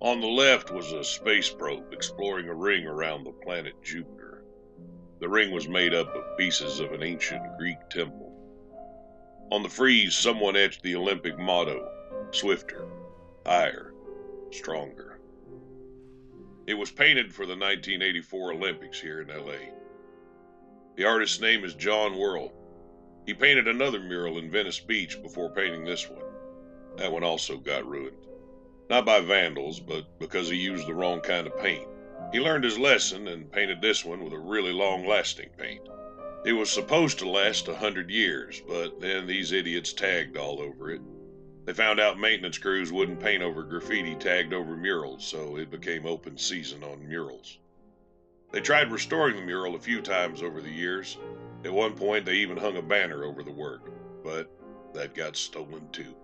On the left was a space probe exploring a ring around the planet Jupiter. The ring was made up of pieces of an ancient Greek temple. On the frieze, someone etched the Olympic motto swifter, higher, stronger. It was painted for the 1984 Olympics here in LA. The artist's name is John Wehrle. He painted another mural in Venice Beach before painting this one. That one also got ruined. Not by vandals, but because he used the wrong kind of paint. He learned his lesson and painted this one with a really long lasting paint. It was supposed to last a hundred years, but then these idiots tagged all over it. They found out maintenance crews wouldn't paint over graffiti tagged over murals, so it became open season on murals. They tried restoring the mural a few times over the years. At one point, they even hung a banner over the work, but that got stolen too.